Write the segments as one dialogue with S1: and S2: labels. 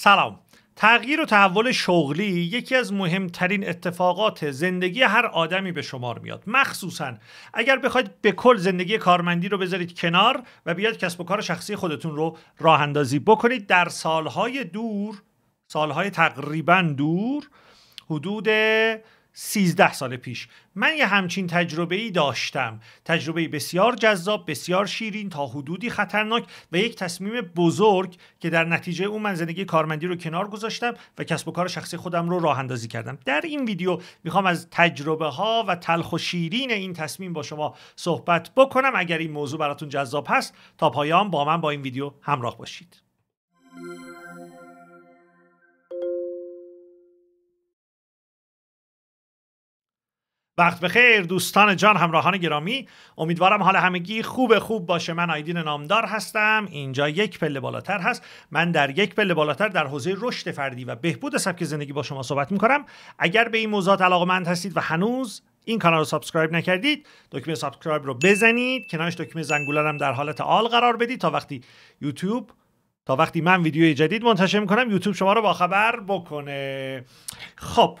S1: سلام. تغییر و تحول شغلی یکی از مهمترین اتفاقات زندگی هر آدمی به شمار میاد. مخصوصا اگر بخواید به کل زندگی کارمندی رو بذارید کنار و بیاد کسب و کار شخصی خودتون رو راه اندازی بکنید در سالهای دور سالهای تقریبا دور حدود 13 سال پیش. من یه همچین تجربه ای داشتم. تجربه بسیار جذاب بسیار شیرین تا حدودی خطرناک و یک تصمیم بزرگ که در نتیجه اون من زندگی کارمندی رو کنار گذاشتم و کسب و کار شخصی خودم رو راه اندازی کردم. در این ویدیو می‌خوام از تجربه ها و تلخ و شیرین این تصمیم با شما صحبت بکنم. اگر این موضوع براتون جذاب هست تا پایان با من با این ویدیو همراه باشید. وقت بخیر دوستان جان همراهان گرامی. امیدوارم حال همگی خوب خوب باشه. من آیدین نامدار هستم. اینجا یک پله بالاتر هست. من در یک پله بالاتر در حوزه رشد فردی و بهبود سبک زندگی با شما صحبت می‌کنم. اگر به این موضوعات علاقمند هستید و هنوز این کانال رو subscribe نکردید دکمه subscribe رو بزنید. کنارش دکمه زنگوله هم در حالت all قرار بدید تا وقتی یوتیوب تا وقتی من ویدیوی جدید منتشر می‌کنم یوتیوب شما رو باخبر بکنه. خب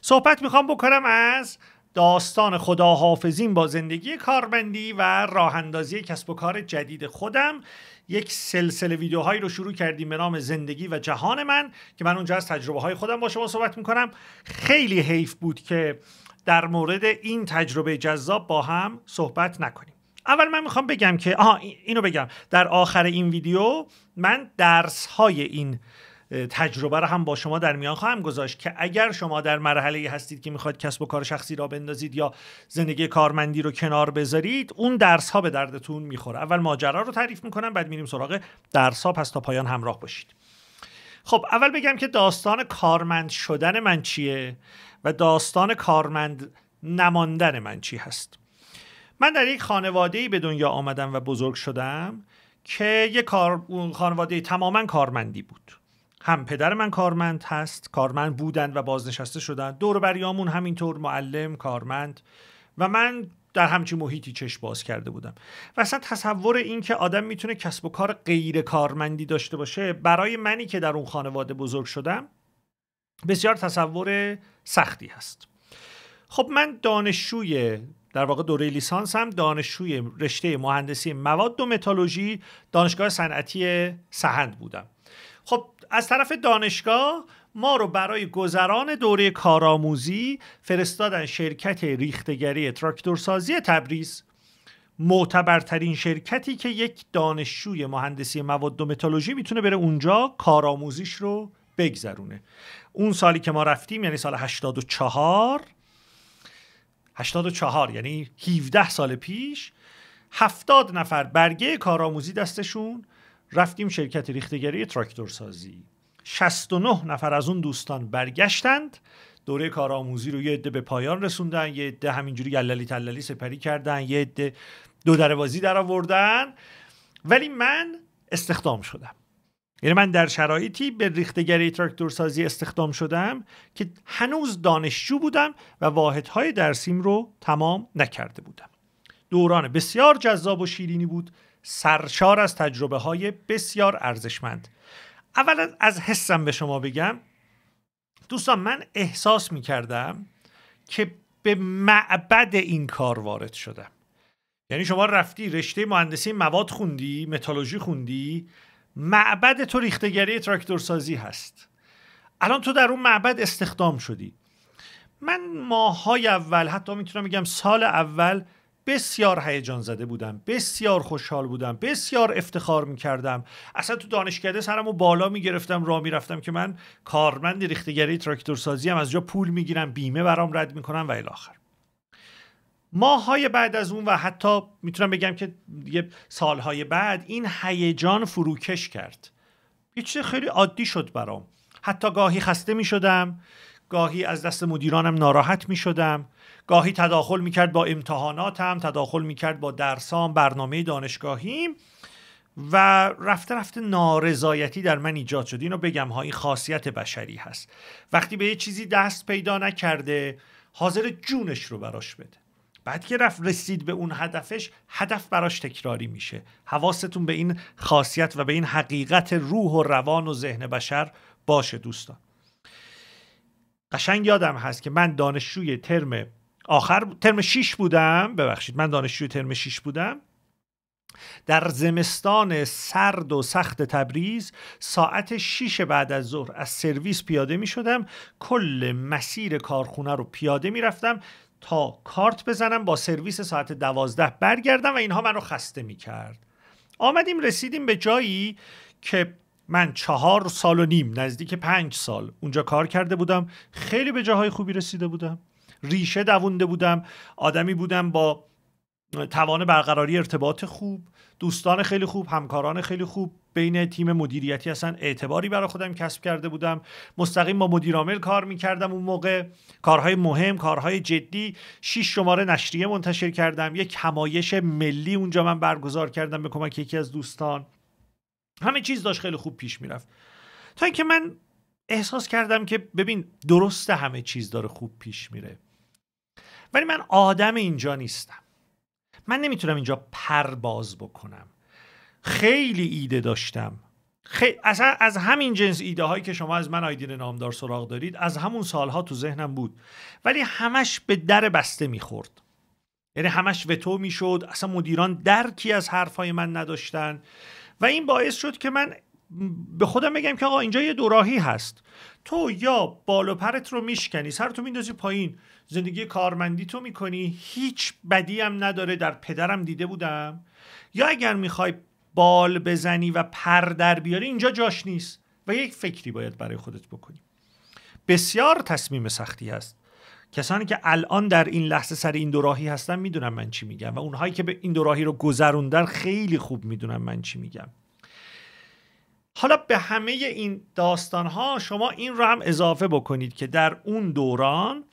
S1: صحبت می‌خوام بکنم از داستان خداحافظین با زندگی کارمندی و راه اندازی کسب و کار جدید خودم. یک سلسله ویدیوهایی رو شروع کردیم به نام زندگی و جهان من که من اونجا از تجربه های خودم با شما صحبت می‌کنم. خیلی حیف بود که در مورد این تجربه جذاب با هم صحبت نکنیم. اول من می‌خوام بگم که آها اینو بگم. در آخر این ویدیو من درس های این تجربه رو هم با شما در میان خواهم گذاشت که اگر شما در مرحله هستید که می‌خواید کسب و کار شخصی را بندازید یا زندگی کارمندی رو کنار بذارید اون درس ها به دردتون می‌خوره. اول ماجرا رو تعریف می‌کنم بعد میریم سراغ درس ها پس تا پایان همراه باشید. خب اول بگم که داستان کارمند شدن من چیه و داستان کارمند نماندن من چی هست؟ من در یک خانواده به دنیا آمدم و بزرگ شدم که یک کار... خانواده تماما کارمندی بود. هم پدر من کارمند هست کارمند بودند و بازنشسته شدن دور بریامون همینطور معلم کارمند و من در همچین محیطی چشم باز کرده بودم. و اصلا تصور این که آدم می‌تونه کسب و کار غیر کارمندی داشته باشه برای منی که در اون خانواده بزرگ شدم بسیار تصور سختی هست. خب من دانشجوی در واقع دوره لیسانس هم دانشجوی رشته مهندسی مواد و متالوژی دانشگاه صنعتی سهند بودم. خب از طرف دانشگاه ما رو برای گذران دوره کارآموزی فرستادن شرکت ریختگری تراکتورسازی تبریز. معتبرترین شرکتی که یک دانشجوی مهندسی مواد و متالوژی می‌تونه بره اونجا کارآموزیش رو بگذرونه. اون سالی که ما رفتیم یعنی سال 84 84 یعنی 17 سال پیش 70 نفر برگه کارآموزی دستشون رفتیم شرکت ریختگری تراکتور سازی 69 نفر از اون دوستان برگشتند. دوره کارآموزی رو یه عده به پایان رسوندن یه عده همینجوری گللی تللی سپری کردن یه عده دو دروازی در آوردن. ولی من استخدام شدم. یعنی من در شرایطی به ریختگری تراکتور سازی استخدام شدم که هنوز دانشجو بودم و واحدهای درسیم رو تمام نکرده بودم. دوران بسیار جذاب و شیرینی بود. سرشار از تجربه های بسیار ارزشمند. اولا از حسم به شما بگم دوستان من احساس می کردم که به معبد این کار وارد شدم. یعنی شما رفتی رشته مهندسی مواد خوندی متالوژی خوندی معبد تو ریختگری تراکتور سازی هست. الان تو در اون معبد استخدام شدی. من ماهای اول حتی می‌تونم بگم سال اول بسیار هیجان زده بودم بسیار خوشحال بودم بسیار افتخار می‌کردم. اصلا تو دانشکده سرم و بالا می‌گرفتم راه می‌رفتم که من کارمند ریختگری تراکتور سازی هم از جا پول می‌گیرم بیمه برام رد می‌کنم و الاخر ماهای بعد از اون و حتی می‌تونم بگم که یه سالهای بعد این هیجان فروکش کرد. یه چیز خیلی عادی شد برام. حتی گاهی خسته می‌شدم گاهی از دست مدیرانم ناراحت می‌شدم. گاهی تداخل می‌کرد با امتحاناتم تداخل می‌کرد با درسام برنامه دانشگاهیم و رفته رفته نارضایتی در من ایجاد شد. اینو بگم ها این خاصیت بشری هست. وقتی به یه چیزی دست پیدا نکرده حاضر جونش رو براش بده. بعد که رفت رسید به اون هدفش هدف براش تکراری میشه. حواستون به این خاصیت و به این حقیقت روح و روان و ذهن بشر باشه دوستان. قشنگ یادم هست که من دانشجوی ترم آخر ترم 6 بودم. ببخشید من دانشجوی ترم 6 بودم. در زمستان سرد و سخت تبریز ساعت 6 بعد از ظهر از سرویس پیاده می شدم. کل مسیر کارخونه رو پیاده می رفتم تا کارت بزنم با سرویس ساعت دوازده برگردم و اینها من رو خسته می کرد. آمدیم رسیدیم به جایی که من چهار سال و نیم نزدیک پنج سال اونجا کار کرده بودم. خیلی به جاهای خوبی رسیده بودم. ریشه دوونده بودم آدمی بودم با توان برقراری ارتباط خوب دوستان خیلی خوب همکاران خیلی خوب بین تیم مدیریتی اصلا اعتباری برای خودم کسب کرده بودم. مستقیم با مدیرعامل کار می‌کردم اون موقع. کارهای مهم کارهای جدی شیش شماره نشریه منتشر کردم. یک همایش ملی اونجا من برگزار کردم به کمک یکی از دوستان. همه چیز داشت خیلی خوب پیش می‌رفت. تا اینکه من احساس کردم که ببین درست همه چیز داره خوب پیش میره. ولی من آدم اینجا نیستم. من نمی‌تونم اینجا پرباز بکنم. خیلی ایده داشتم. خی... اصلا از همین جنس ایده هایی که شما از من آیدین نامدار سراغ دارید از همون سالها تو ذهنم بود. ولی همش به در بسته می‌خورد. یعنی همش وتو می‌شد. اصلا مدیران درکی از حرفهای من نداشتن. و این باعث شد که من به خودم بگم که آقا اینجا یه دوراهی هست. تو یا بال پرت رو میشکنی سر تو میندازی پایین زندگی کارمندی تو می‌کنی هیچ بدی هم نداره در پدرم دیده بودم. یا اگر می‌خوای بال بزنی و پر در بیاری اینجا جاش نیست و یک فکری باید برای خودت بکنی. بسیار تصمیم سختی هست. کسانی که الان در این لحظه سر این دوراهی هستن می‌دونن من چی میگم و اونهایی که به این دوراهی رو گذروندن خیلی خوب می‌دونن من چی میگم. حالا به همه این داستان ها شما این رو هم اضافه بکنید که در اون دوران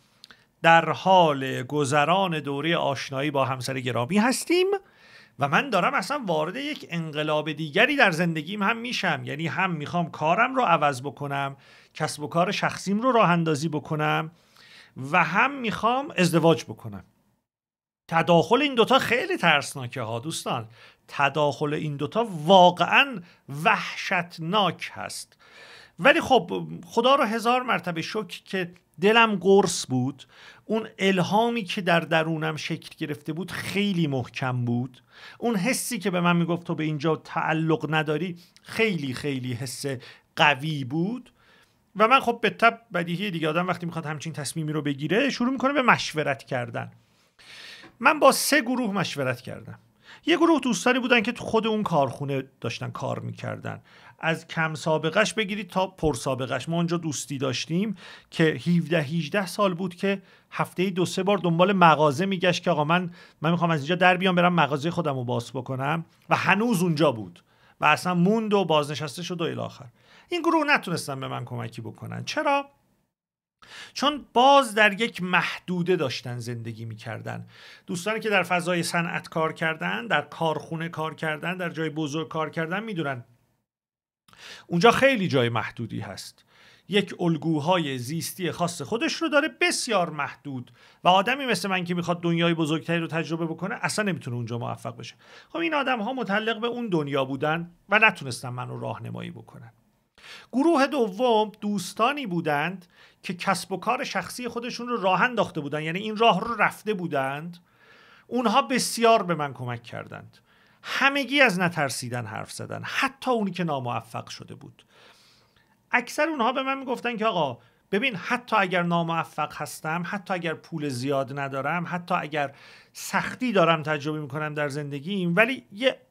S1: در حال گذران دوره آشنایی با همسر گرامی هستیم و من دارم اصلا وارد یک انقلاب دیگری در زندگیم هم میشم. یعنی هم می‌خوام کارم رو عوض بکنم کسب و کار شخصیم رو راه اندازی بکنم و هم می‌خوام ازدواج بکنم. تداخل این دوتا خیلی ترسناکه ها دوستان. تداخل این دوتا واقعا وحشتناک هست. ولی خب خدا رو هزار مرتبه شکر که دلم قرص بود. اون الهامی که در درونم شکل گرفته بود خیلی محکم بود. اون حسی که به من می‌گفت تو به اینجا تعلق نداری خیلی خیلی حس قوی بود. و من خب به تب بدیهی دیگه آدم وقتی می‌خواد همچین تصمیمی رو بگیره شروع می‌کنه به مشورت کردن. من با سه گروه مشورت کردم. یه گروه دوستانی بودن که تو خود اون کارخونه داشتن کار می‌کردن. از کم سابقش بگیرید تا پر سابقش. ما اونجا دوستی داشتیم که 17 18 سال بود که هفته دو سه بار دنبال مغازه میگشت که آقا من من می‌خوام از اینجا در بیام برم مغازه خودم رو باز بکنم. و هنوز اونجا بود. و اصلا موند و بازنشسته شد و الاخر این گروه نتونستن به من کمکی بکنن. چرا؟ چون باز در یک محدوده داشتن زندگی می‌کردن. دوستانی که در فضای صنعت کار کردن در کارخونه کار کردن در جای بزرگ کار کردن می‌دونن. اونجا خیلی جای محدودی هست. یک الگوهای زیستی خاص خودش رو داره بسیار محدود و آدمی مثل من که می‌خواد دنیای بزرگتری رو تجربه بکنه اصلا نمی‌تونه اونجا موفق بشه. خب این آدم ها متعلق به اون دنیا بودن و نتونستن منو راهنمایی بکنن. گروه دوم دوستانی بودند که کسب و کار شخصی خودشون رو راه انداخته بودند یعنی این راه رو رفته بودند. اونها بسیار به من کمک کردند. همگی از نترسیدن حرف زدن حتی اونی که ناموفق شده بود. اکثر اونها به من می‌گفتن که آقا ببین حتی اگر ناموفق هستم حتی اگر پول زیاد ندارم حتی اگر سختی دارم تجربه می‌کنم در زندگیم ولی یه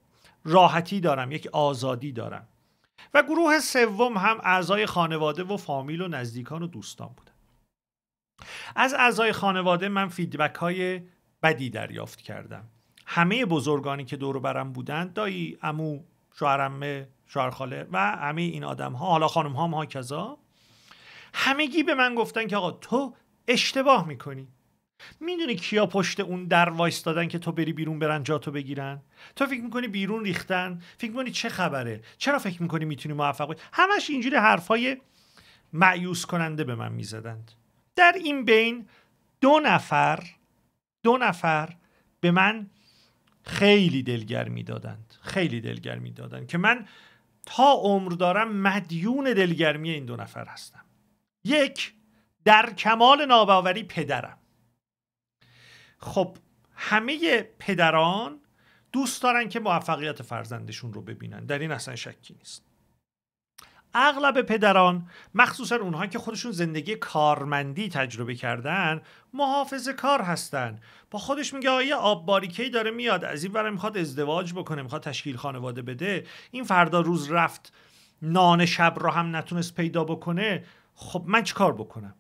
S1: راحتی دارم یک آزادی دارم. و گروه سوم هم اعضای خانواده و فامیل و نزدیکان و دوستان بودن. از اعضای خانواده من فیدبک های بدی دریافت کردم. همه بزرگانی که دور برم بودند دایی امو شوهرمه شوهرخاله و همه این آدم ها حالا خانم ها ها کذا همگی به من گفتن که آقا تو اشتباه می‌کنی. می‌دونی کیا پشت اون در وایستادن که تو بری بیرون برن جا تو بگیرن؟ تو فکر می‌کنی بیرون ریختن؟ فکر می‌کنی چه خبره؟ چرا فکر می‌کنی می‌تونی موفق باشی؟ همش اینجوری حرفای معیوس کننده به من می‌زدند. در این بین دو نفر دو نفر به من خیلی دلگرمی دادند خیلی دلگرمی دادند که من تا عمر دارم مدیون دلگرمی این دو نفر هستم. یک در کمال ناباوری پدرم. خب همه پدران دوست دارن که موفقیت فرزندشون رو ببینن. در این اصلا شکی نیست. اغلب پدران مخصوصا اونها که خودشون زندگی کارمندی تجربه کردن محافظ کار هستن. با خودش میگه آیا آب باریکی داره میاد از این برای می‌خواد ازدواج بکنه می‌خواد تشکیل خانواده بده. این فردا روز رفت نان شب رو هم نتونست پیدا بکنه. خب من چیکار بکنم؟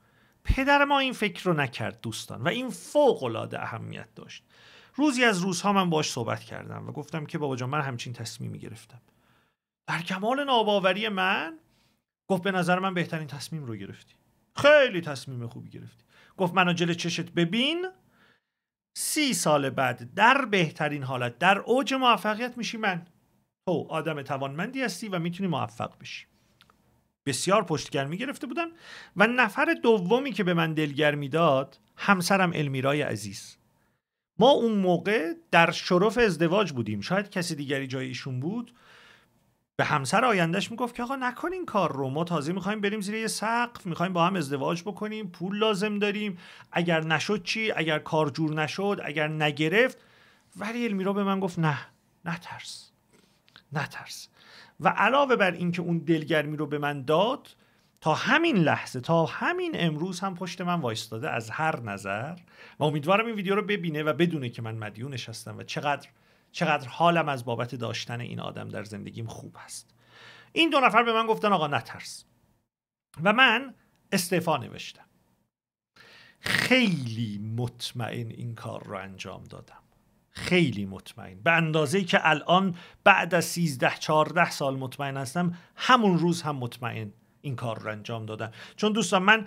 S1: پدر ما این فکر رو نکرد دوستان. و این فوق العاده اهمیت داشت. روزی از روزها من باش صحبت کردم و گفتم که بابا جان من همچین تصمیمی گرفتم. در کمال ناباوری من گفت به نظر من بهترین تصمیم رو گرفتی. خیلی تصمیم خوبی گرفتی. گفت منو جل چشت ببین سی سال بعد در بهترین حالت در اوج موفقیت میشی من. تو آدم توانمندی هستی و می‌تونی موفق بشی. بسیار پشتگرمی گرفته بودم و نفر دومی که به من دلگرمی داد همسرم المیرای عزیز. ما اون موقع در شرف ازدواج بودیم. شاید کسی دیگری جای ایشون بود. به همسر آیندهش می‌گفت که آقا نکن این کار رو. ما تازه می‌خوایم بریم زیر یه سقف می‌خوایم با هم ازدواج بکنیم. پول لازم داریم. اگر نشد چی؟ اگر کار جور نشد اگر نگرفت. ولی المیرا به من گفت نه نترس. نترس. و علاوه بر اینکه اون دلگرمی رو به من داد تا همین لحظه تا همین امروز هم پشت من وایستاده از هر نظر. و امیدوارم این ویدیو رو ببینه و بدونه که من مدیونش هستم و چقدر چقدر حالم از بابت داشتن این آدم در زندگیم خوب است این دو نفر به من گفتن آقا نترس. و من استعفا نوشتم. خیلی مطمئن این کار رو انجام دادم. خیلی مطمئن. به اندازه که الان بعد از 13 14 سال مطمئن هستم همون روز هم مطمئن این کار رو انجام دادم. چون دوستان من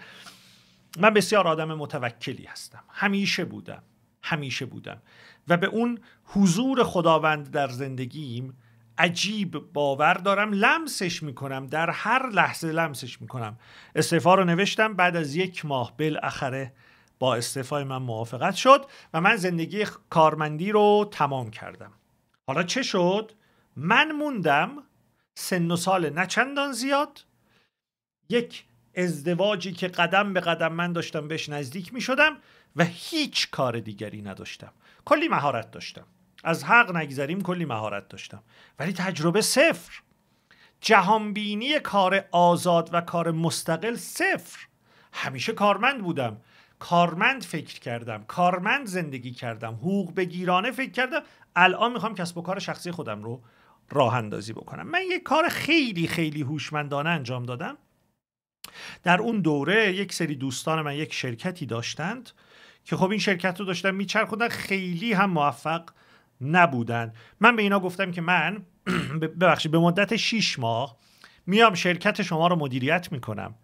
S1: من بسیار آدم متوکلی هستم. همیشه بودم. همیشه بودم. و به اون حضور خداوند در زندگیم عجیب باور دارم. لمسش می‌کنم. در هر لحظه لمسش می‌کنم. استعفا رو نوشتم. بعد از یک ماه بالاخره با استعفای من موافقت شد و من زندگی کارمندی رو تمام کردم. حالا چه شد؟ من موندم سن و سال نچندان زیاد. یک ازدواجی که قدم به قدم من داشتم بهش نزدیک می شدم و هیچ کار دیگری نداشتم. کلی مهارت داشتم. از حق نگذریم کلی مهارت داشتم. ولی تجربه صفر. جهانبینی کار آزاد و کار مستقل صفر. همیشه کارمند بودم. کارمند فکر کردم کارمند زندگی کردم حقوق بگیرانه فکر کردم. الان می‌خوام کسب و کار شخصی خودم رو راه اندازی بکنم. من یک کار خیلی خیلی هوشمندانه انجام دادم. در اون دوره یک سری دوستان من یک شرکتی داشتند که خب این شرکت رو داشتن میچرخوندن خیلی هم موفق نبودن. من به اینا گفتم که من ببخشید به مدت 6 ماه میام شرکت شما رو مدیریت می‌کنم.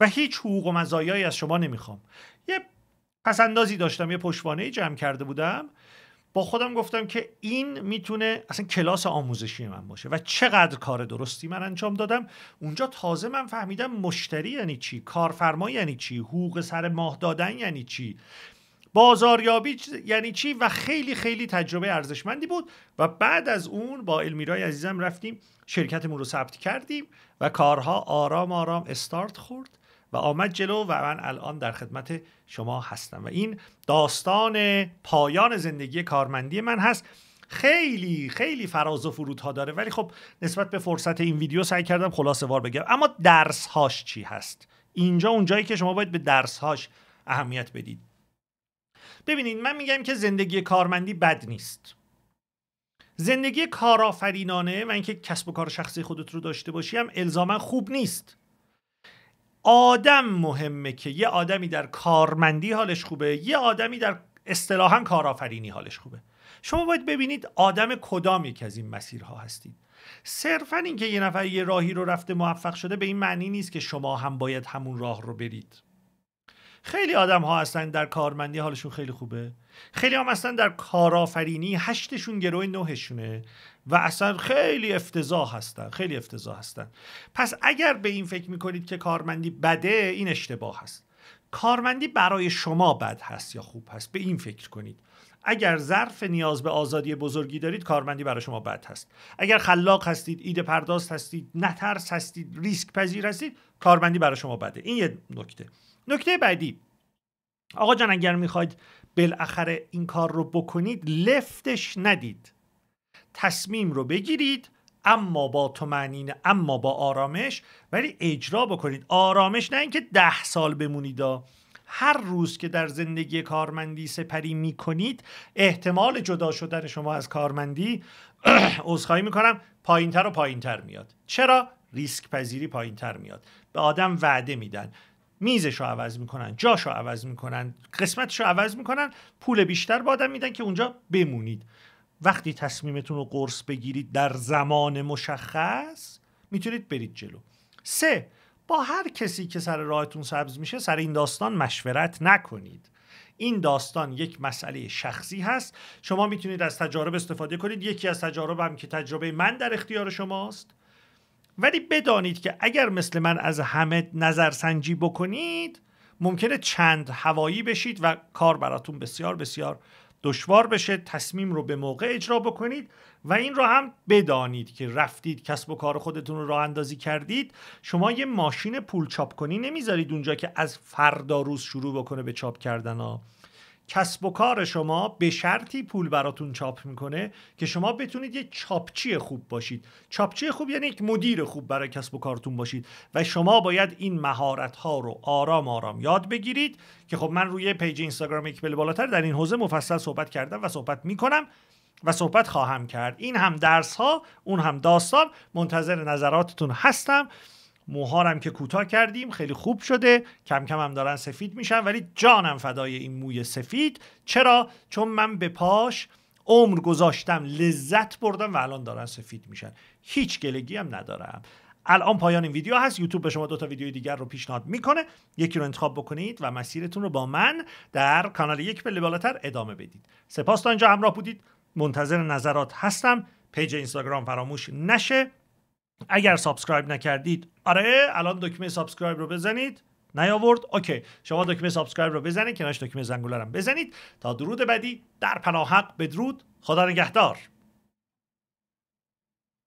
S1: و هیچ حقوق و مزایایی از شما نمی‌خوام. یه پسندازی داشتم یه پشتوانه جمع کرده بودم. با خودم گفتم که این می‌تونه اصلا کلاس آموزشی من باشه و چقدر کار درستی من انجام دادم. اونجا تازه من فهمیدم مشتری یعنی چی کارفرما یعنی چی حقوق سر ماه دادن یعنی چی بازاریابی یعنی چی و خیلی خیلی تجربه ارزشمندی بود. و بعد از اون با المیرای عزیزم رفتیم شرکتمون رو ثبت کردیم و کارها آرام آرام استارت خورد. و آمد جلو و من الان در خدمت شما هستم. و این داستان پایان زندگی کارمندی من هست. خیلی خیلی فراز و فرودها داره. ولی خب نسبت به فرصت این ویدیو سعی کردم خلاصه وار بگم. اما درس هاش چی هست؟ اینجا اونجایی که شما باید به درس هاش اهمیت بدید. ببینید من میگم که زندگی کارمندی بد نیست. زندگی کارآفرینانه من که کسب و کار شخصی خودت رو داشته باشی هم الزاما خوب نیست. آدم مهمه که یه آدمی در کارمندی حالش خوبه یه آدمی در اصطلاحا کارآفرینی حالش خوبه. شما باید ببینید آدم کدام یک از این مسیرها هستید. صرفا اینکه یه نفر یه راهی رو رفته موفق شده به این معنی نیست که شما هم باید همون راه رو برید. خیلی آدم ها هستن در کارمندی حالشون خیلی خوبه. خیلی هم هستن در کارآفرینی هشتشون گروه نهشونه. و اصلا خیلی افتضاح هستن خیلی افتضاح هستن. پس اگر به این فکر می‌کنید که کارمندی بده این اشتباه هست. کارمندی برای شما بد هست یا خوب هست به این فکر کنید. اگر ظرف نیاز به آزادی بزرگی دارید کارمندی برای شما بد هست. اگر خلاق هستید ایده پرداز هستید نترس هستید ریسک پذیر هستید کارمندی برای شما بده. این یه نکته. نکته بعدی. آقا جان اگر می‌خواید بالاخره این کار رو بکنید لفتش ندید. تصمیم رو بگیرید اما با تومنینه اما با آرامش ولی اجرا بکنید. آرامش نه اینکه ده سال بمونید هر روز که در زندگی کارمندی سپری می کنید احتمال جدا شدن شما از کارمندی عذرخواهی می‌کنم پایینتر و پایینتر میاد. چرا؟ ریسک پذیری پایینتر میاد. به آدم وعده میدن. میزش رو عوض می‌کنن جاش رو عوض می‌کنن قسمتش رو عوض می‌کنن پول بیشتر به آدم میدن که اونجا بمونید. وقتی تصمیمتون رو قرص بگیرید در زمان مشخص می‌تونید برید جلو. سه با هر کسی که سر راهتون سبز میشه سر این داستان مشورت نکنید. این داستان یک مسئله شخصی هست. شما می‌تونید از تجارب استفاده کنید. یکی از تجاربم که تجربه من در اختیار شماست. ولی بدانید که اگر مثل من از همه نظرسنجی بکنید ممکنه چند هوایی بشید و کار براتون بسیار بسیار دشوار بشه تصمیم رو به موقع اجرا بکنید و این رو هم بدانید که رفتید کسب و کار خودتون رو راه اندازی کردید. شما یه ماشین پول چاپ کنی نمی‌ذارید اونجا که از فردا روز شروع بکنه به چاپ کردن ها. کسب و کار شما به شرطی پول براتون چاپ می‌کنه که شما بتونید یه چاپچی خوب باشید. چاپچی خوب یعنی یک مدیر خوب برای کسب و کارتون باشید و شما باید این مهارت ها رو آرام آرام یاد بگیرید که خب من روی پیج اینستاگرام یک بالاتر در این حوزه مفصل صحبت کردم و صحبت می‌کنم و صحبت خواهم کرد. این هم درس ها اون هم داستان. منتظر نظراتتون هستم. موهارم که کوتاه کردیم خیلی خوب شده. کم کم هم دارن سفید میشن ولی جانم فدای این موی سفید. چرا؟ چون من به پاش عمر گذاشتم لذت بردم و الان دارن سفید میشن. هیچ گلگی هم ندارم. الان پایان این ویدیو هست. یوتیوب به شما دو تا ویدیو دیگر رو پیشنهاد می‌کنه. یکی رو انتخاب بکنید و مسیرتون رو با من در کانال یک پله بالاتر ادامه بدید. سپاس تا اینجا همراه بودید. منتظر نظرات هستم. page اینستاگرام فراموش نشه. اگر subscribe نکردید آره الان دکمه subscribe رو بزنید. نیاورد OK. شما دکمه subscribe رو بزنید کنارش دکمه زنگوله رو بزنید. تا درود بعدی در پناه حق بدرود. خدا نگهدار.